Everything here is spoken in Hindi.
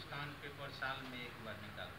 हिंदुस्तान पेपर साल में एक बार निकाल।